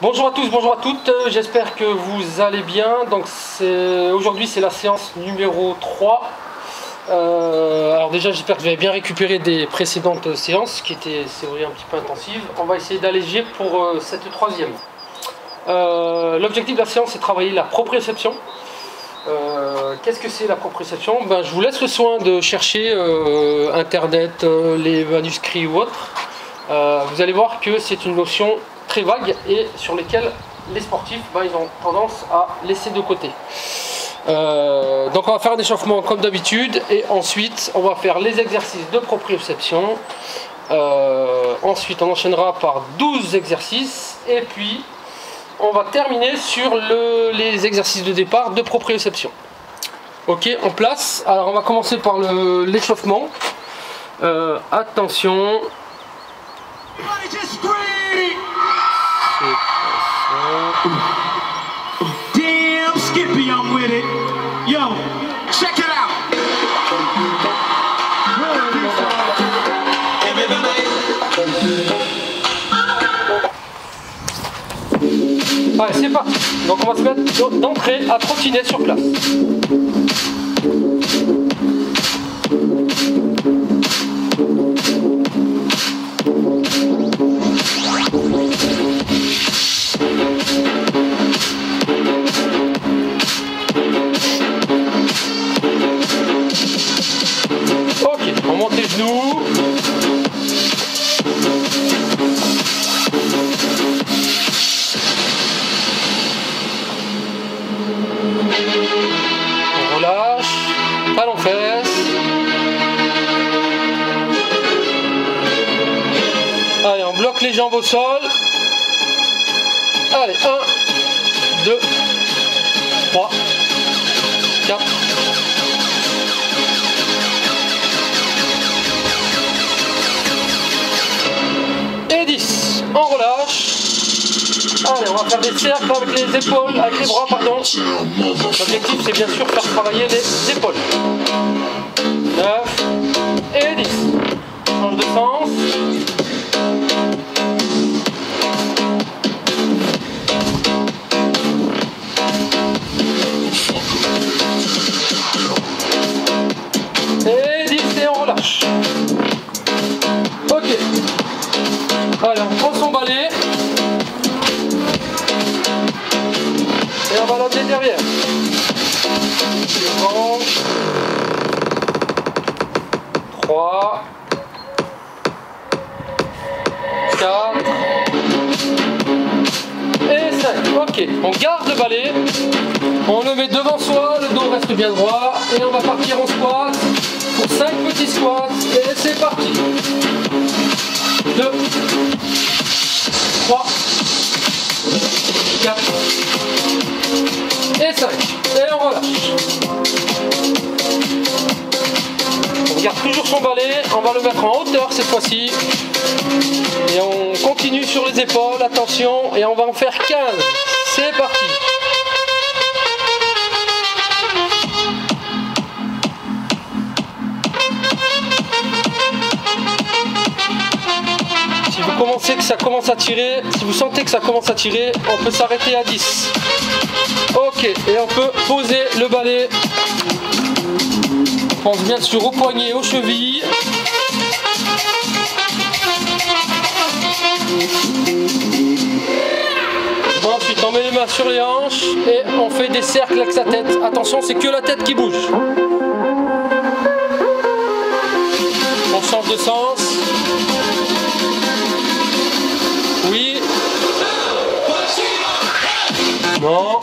Bonjour à tous, bonjour à toutes, j'espère que vous allez bien. Donc aujourd'hui c'est la séance numéro 3. Euh, alors déjà j'espère que vous avez bien récupéré des précédentes séances qui étaient c'est un petit peu intensives. On va essayer d'alléger pour euh, cette troisième. Euh, l'objectif de la séance c'est de travailler la proprioception. Qu'est-ce que c'est la proprioception? Ben, Je vous laisse le soin de chercher internet, les manuscrits ou autres. vous allez voir que c'est une notion très vagues et sur lesquels les sportifs, bah, ils ont tendance à laisser de côté. Euh, donc on va faire un échauffement comme d'habitude et ensuite on va faire les exercices de proprioception. Euh, ensuite on enchaînera par 12 exercices et puis on va terminer sur les exercices de départ de proprioception. Ok, en place. Alors on va commencer par l'échauffement. Euh, attention. Damn Skippy, I'm with it. Yo, check it out. Allez, c'est parti. Donc on va se mettre d'entrée à trottiner sur place. Au sol. Allez, 1, 2, 3, 4. Et 10. On relâche. Allez, on va faire des cercles avec les épaules, avec les bras, pardon. L'objectif, c'est bien sûr faire travailler les épaules. On le met devant soi, le dos reste bien droit et on va partir en squat pour 5 petits squats et c'est parti. 2, 3, 4, et 5. Et on relâche. On garde toujours son balai, on va le mettre en hauteur cette fois-ci. Et on continue sur les épaules, attention, et on va en faire 15. C'est parti. Si vous commencez que ça commence à tirer, si vous sentez que ça commence à tirer, on peut s'arrêter à 10. Ok, et on peut poser le balai. On pense bien sûr au poignet, aux chevilles. Sur les hanches et on fait des cercles avec sa tête. Attention, c'est que la tête qui bouge. On change de sens. Oui. Non.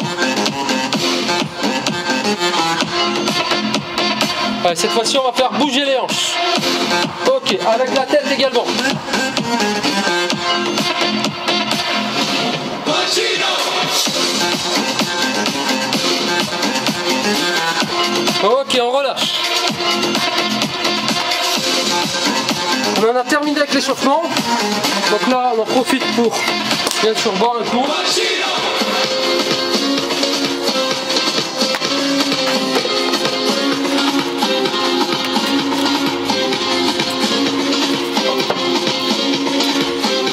cette fois-ci, on va faire bouger les hanches. Ok, avec la tête également. Ok, on relâche. On a terminé avec l'échauffement. Donc là, on en profite pour bien sûr boire un coup.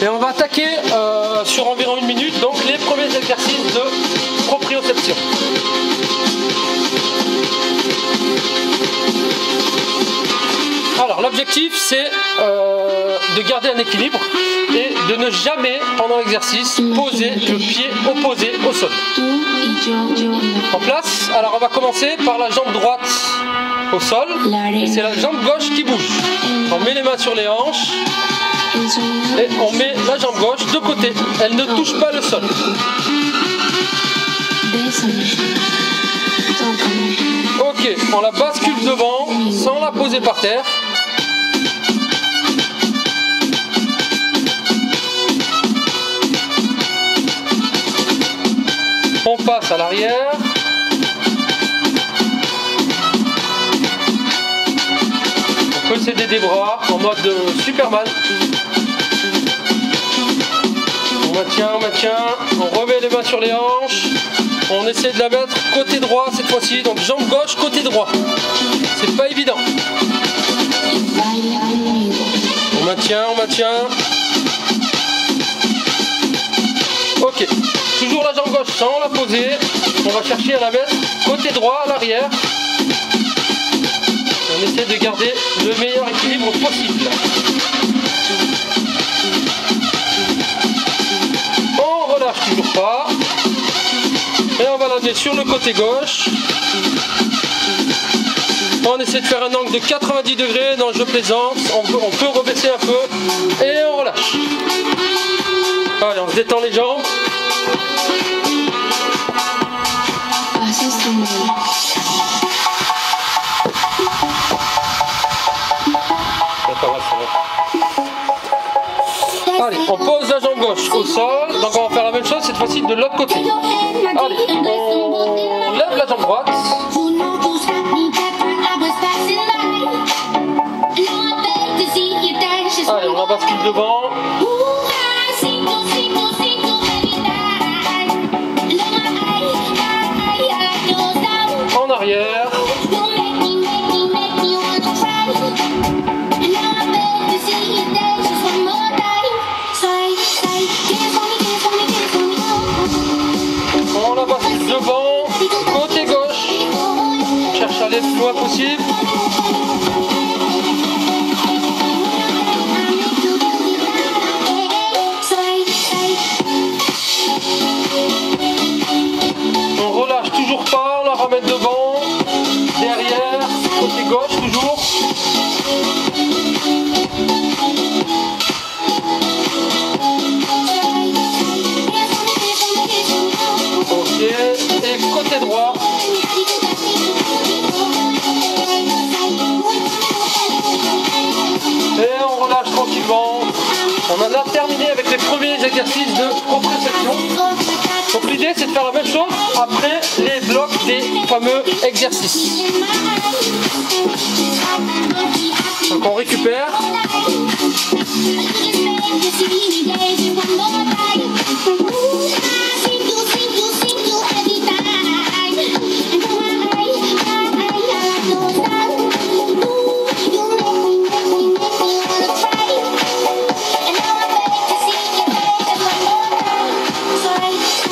Et on va attaquer de garder un équilibre et de ne jamais, pendant l'exercice, poser le pied opposé au sol. En place, alors on va commencer par la jambe droite au sol. C'est la jambe gauche qui bouge. On met les mains sur les hanches et on met la jambe gauche de côté. Elle ne touche pas le sol. Ok, on la bascule devant sans la poser par terre. À l'arrière. On peut s'aider des bras en mode Superman. On maintient, on maintient, on remet les mains sur les hanches. On essaie de la mettre côté droit cette fois-ci, donc jambe gauche, côté droit. C'est pas évident. On maintient, on maintient. Ok, sans la poser. On va chercher à la mettre côté droit à l'arrière. On essaie de garder le meilleur équilibre possible. On relâche toujours pas. Et on va l'amener sur le côté gauche. On essaie de faire un angle de 90 degrés. Non, je plaisante. On peut, on peut rebaisser un peu. Et on relâche. Allez, on se détend les jambes. Allez, on pose la jambe gauche au sol. Donc on va faire la même chose cette fois-ci de l'autre côté. Allez, on lève la jambe droite. Allez, on la bascule devant. C'est de faire la même chose après les blocs des fameux exercices. Donc on récupère.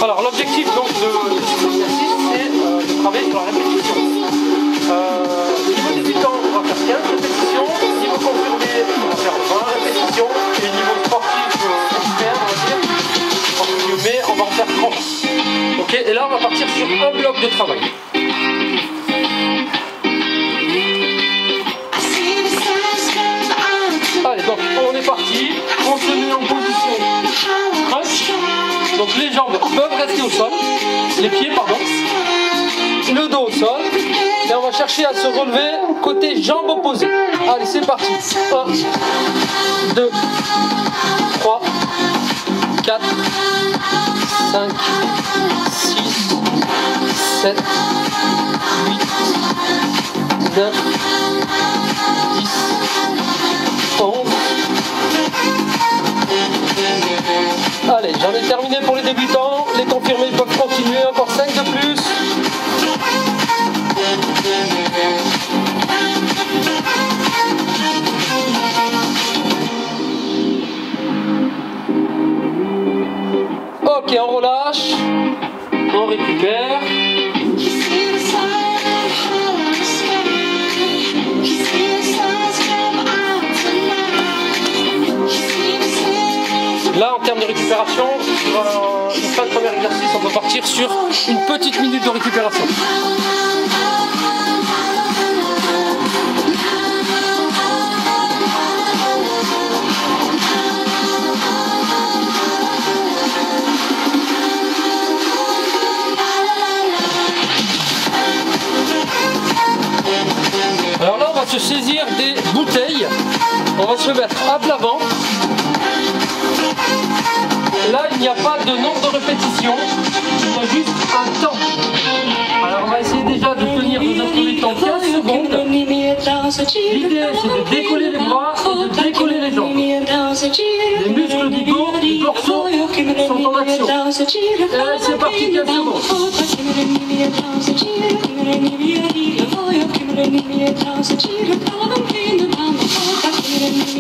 Alors l'objectif donc de, cet exercice c'est de travailler sur la répétition. Euh, niveau débutant on va faire 15 répétitions, niveau confirmé on va faire 20 répétitions et niveau sportif euh, on va dire, entre guillemets, on va en faire 30. Ok, et là on va partir sur un bloc de travail. Pieds pardon, le dos au sol, et on va chercher à se relever côté jambes opposées. Allez c'est parti. 1, 2, 3, 4, 5, 6, 7, 8, 9, 10, 11. Allez, j'en ai terminé pour on peut partir sur une petite minute de récupération. Alors là, on va se saisir des bouteilles. On va se mettre à plat ventre. Pas de nombre de répétitions. Il y a juste un temps. Alors, on va essayer déjà de tenir premier temps 15 secondes. L'idée, c'est de décoller les bras et de décoller les jambes. Les muscles du dos, du torse sont en action. Et c'est parti, 15 secondes.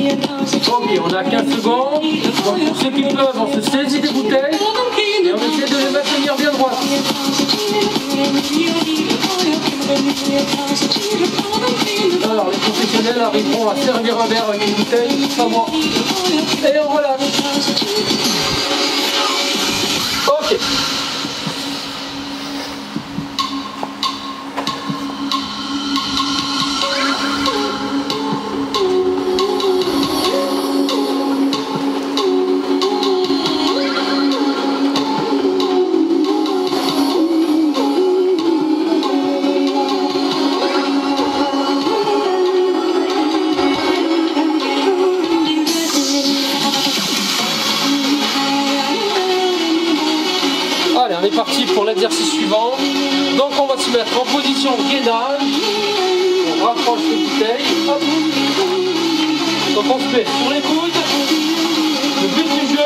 Ok, on a 15 secondes. Pour ceux qui peuvent, on se saisit des bouteilles et on essaie de les maintenir bien droites. Alors les professionnels arriveront à servir un verre avec une bouteille, pas moi. Le but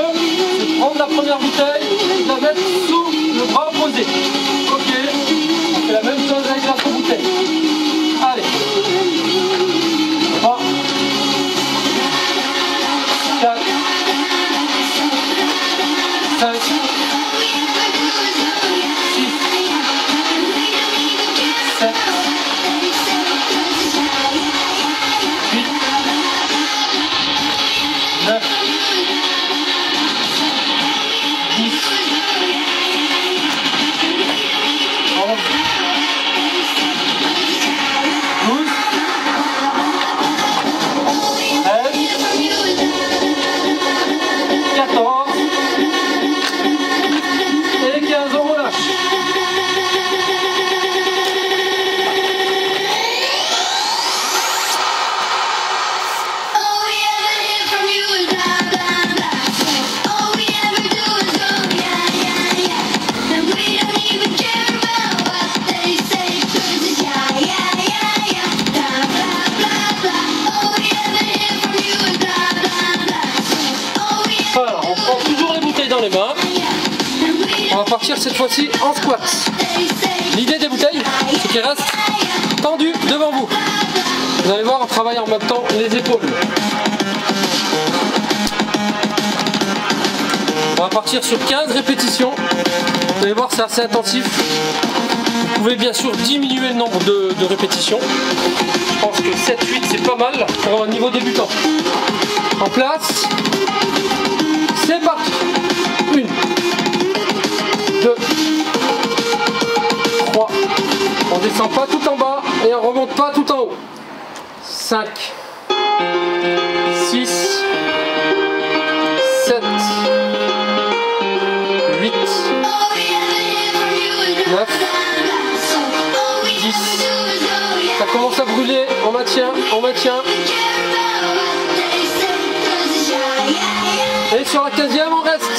partir sur 15 répétitions. Vous allez voir, c'est assez intensif. Vous pouvez bien sûr diminuer le nombre de, répétitions. Je pense que 7-8 c'est pas mal pour un niveau débutant. En place. C'est parti. Une. Deux. 3. On descend pas tout en bas et on remonte pas tout en haut. 5. 6. 9, 10. Ça commence à brûler, on maintient, on maintient. Et sur la 15e, on reste.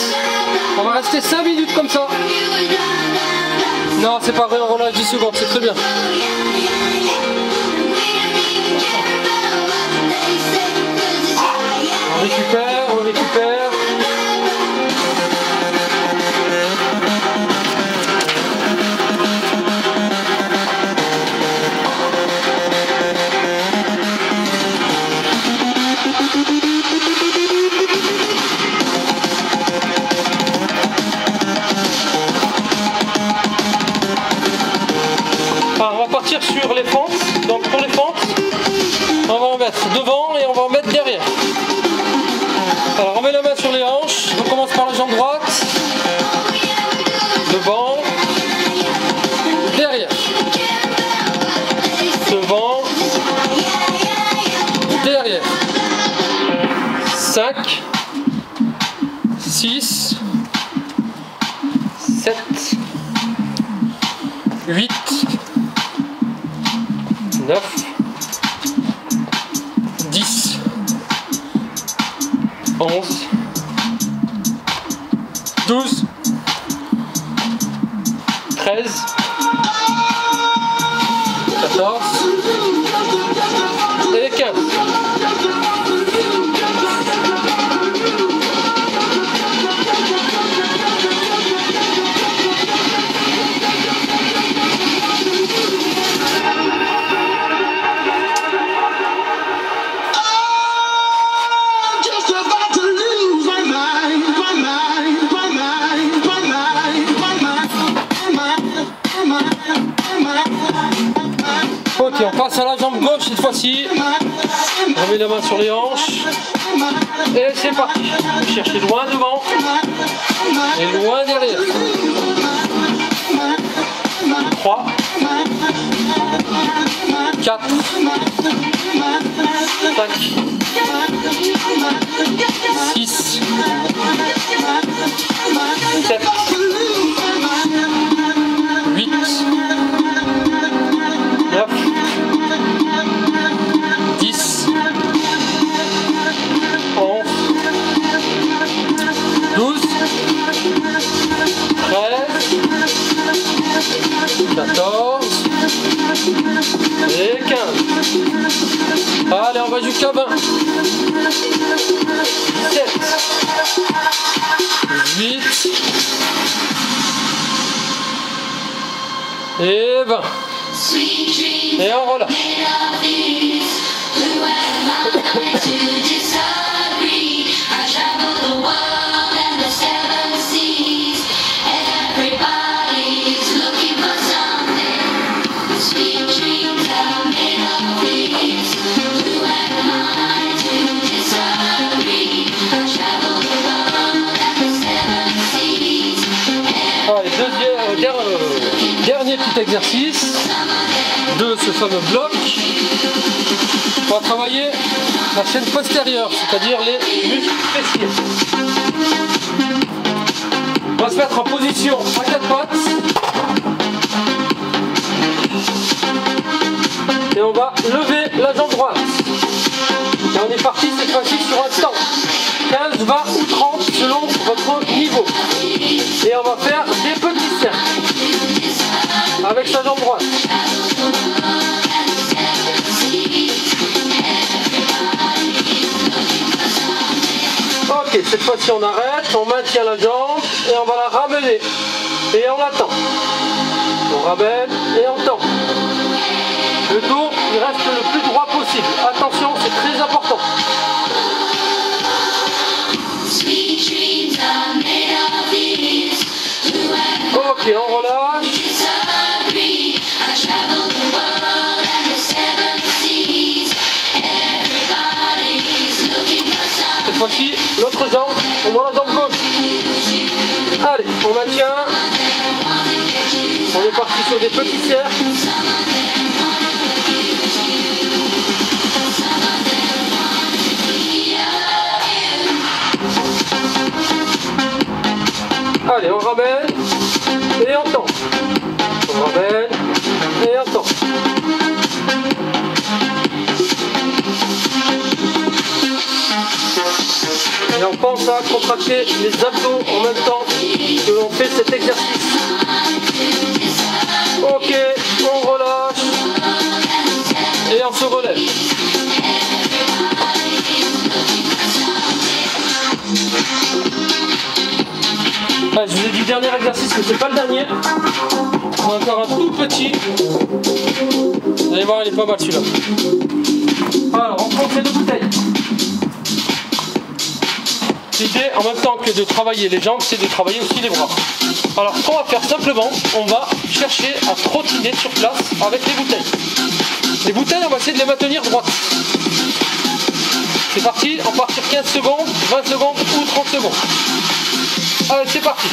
On va rester 5 minutes comme ça. Non, c'est pas vrai, on relâche 10 secondes, c'est très bien. On récupère, on récupère. 11, 12, 13, 14 et 15. Met la main sur les hanches. Et c'est parti. Cherchez loin devant et loin derrière. 3, 4, 5, 6, 7, 20. Et on relâche. Exercice de ce fameux bloc. On va travailler la chaîne postérieure, c'est-à-dire les muscles fessiers. On va se mettre en position à quatre pattes. Et on va lever la jambe droite. Et on est parti cette fois-ci sur un temps. 15, 20 ou 30 selon votre niveau. Et on va faire des petits cercles avec sa jambe droite. Ok, cette fois-ci on arrête, on maintient la jambe et on va la ramener. Et on l'attend. On ramène et on tend. Le dos, il reste le plus droit possible. Attention, c'est très important. Sur des petits cercles. Allez, on ramène et on tend. On ramène et on tend. Et on pense à contracter les abdos en même temps que l'on fait cet exercice. Se relève. Ah, je vous ai dit dernier exercice, mais c'est pas le dernier. On a encore un tout petit. Vous allez voir, il est pas mal celui-là. Alors, on prend ces deux bouteilles. L'idée, en même temps que de travailler les jambes, c'est de travailler aussi les bras. Alors, ce qu'on va faire simplement, on va chercher à trottiner sur place avec les bouteilles. Les bouteilles, on va essayer de les maintenir droites. C'est parti, on part sur 15 secondes, 20 secondes ou 30 secondes. Allez, c'est parti.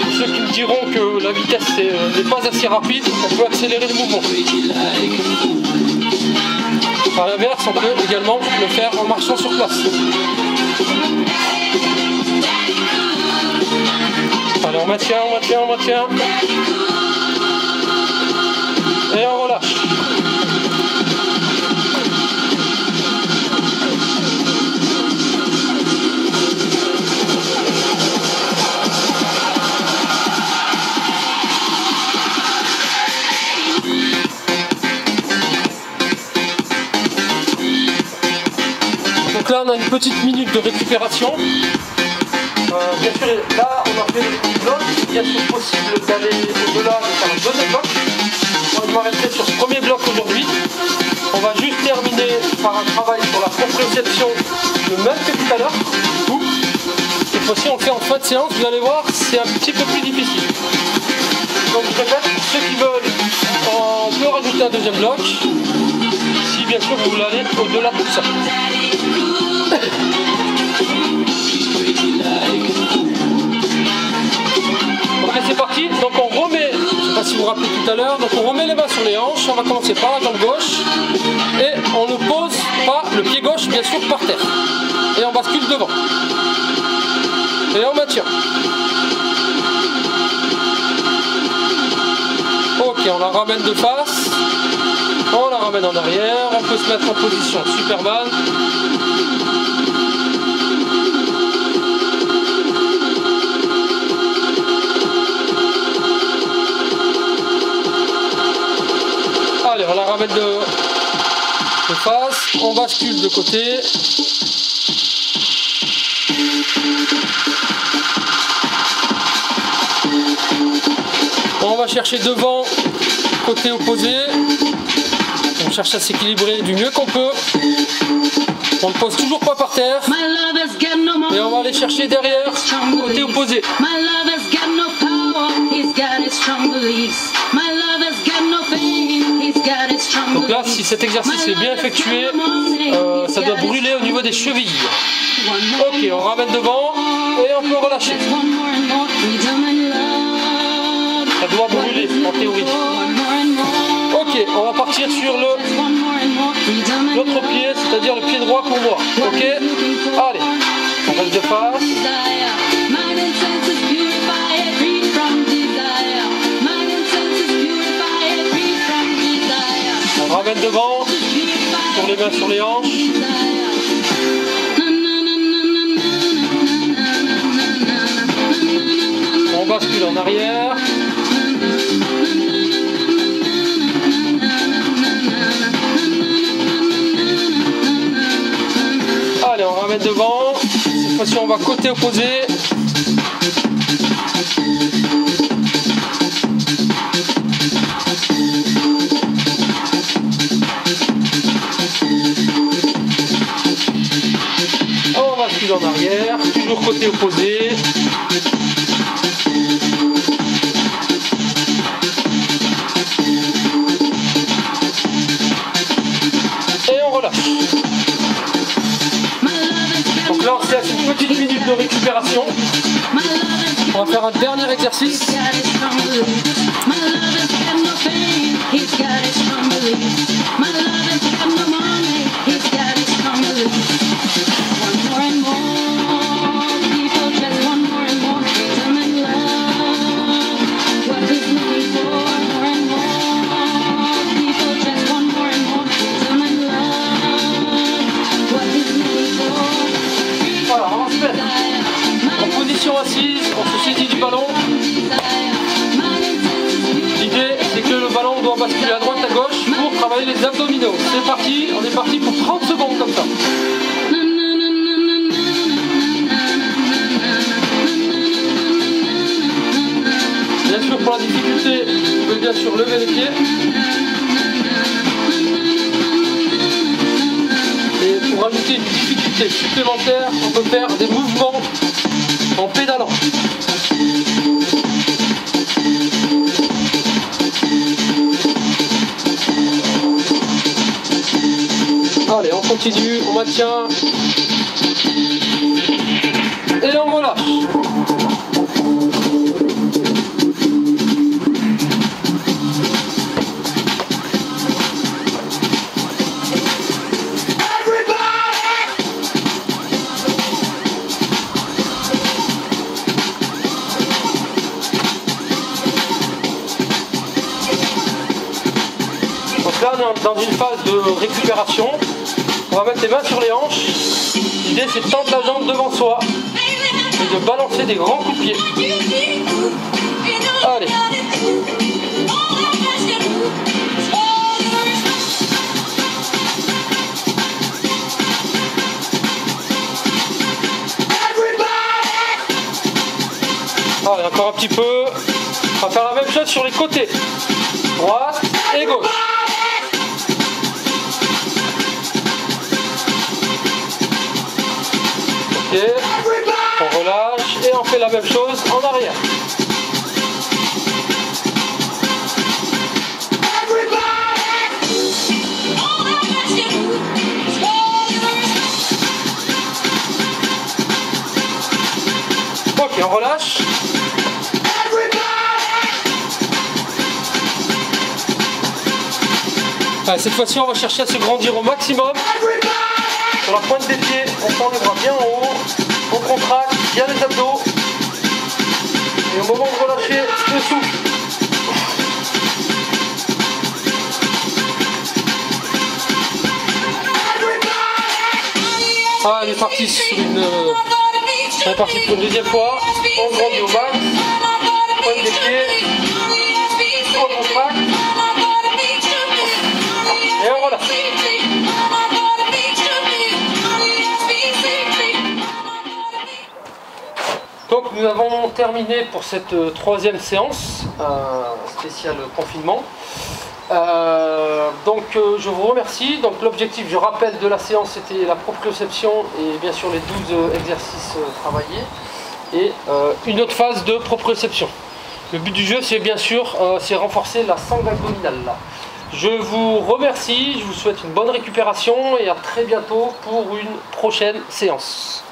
Pour ceux qui me diront que la vitesse euh, n'est pas assez rapide, on peut accélérer le mouvement. Par l'inverse, on peut également le faire en marchant sur place. Allez, on maintient, on maintient, on maintient. Et on relâche. On a une petite minute de récupération. Euh, bien sûr, là, on a fait le petit bloc. Bien sûr, possible d'aller au-delà de faire un deuxième bloc. Moi, je m'arrêterai sur ce premier bloc aujourd'hui. On va juste terminer par un travail sur la proprioception, le même que tout à l'heure. Cette fois-ci, on le fait en fin de séance. Vous allez voir, c'est un petit peu plus difficile. Donc, je répète, ceux qui veulent, on peut rajouter un deuxième bloc. Si, bien sûr, vous voulez aller au-delà de tout ça. C'est parti, donc on remet, je sais pas si vous vous rappelez tout à l'heure, donc on remet les mains sur les hanches, on va commencer par la jambe gauche et on ne pose pas le pied gauche bien sûr par terre. Et on bascule devant. Et on maintient. Ok, on la ramène de face, on la ramène en arrière, on peut se mettre en position Superman. De, de face, on bascule de côté. On va chercher devant, côté opposé. On cherche à s'équilibrer du mieux qu'on peut. On ne pose toujours pas par terre. Et on va aller chercher derrière, côté opposé. Si cet exercice est bien effectué, euh, ça doit brûler au niveau des chevilles. Ok, on ramène devant et on peut relâcher. Ça doit brûler en théorie. Ok, on va partir sur le l'autre pied, c'est-à-dire le pied droit pour moi. Ok Allez, on reste de face. Devant, sur les mains sur les hanches. On bascule en arrière. Allez, on ramène devant. Cette fois-ci, on va côté opposé. En arrière, toujours côté opposé. Et on relâche. Donc là, on se laisse une petite minute de récupération. On va faire un dernier exercice. Continue, on maintient. Et on relâche. On est dans une phase de récupération. On va mettre les mains sur les hanches. L'idée, c'est de tendre la jambe devant soi et de balancer des grands coups de pied. Allez. Allez, encore un petit peu. On va faire la même chose sur les côtés. Droite et gauche. On relâche et on fait la même chose en arrière. Ok, on relâche. Cette fois-ci, on va chercher à se grandir au maximum. Sur la pointe des pieds, on tend les bras bien en haut. On contracte bien les abdos. Et au moment de relâcher, le souffle. Ah, elle est partie sur une. euh, Elle est partie pour une deuxième fois. On grandit au max. Nous avons terminé pour cette euh, troisième séance spéciale confinement. Euh, donc euh, je vous remercie. Donc l'objectif, je rappelle, de la séance c'était la proprioception et bien sûr les 12 euh, exercices travaillés et une autre phase de proprioception. Le but du jeu c'est bien sûr c'est renforcer la sangle abdominale. là. Je vous remercie, je vous souhaite une bonne récupération et à très bientôt pour une prochaine séance.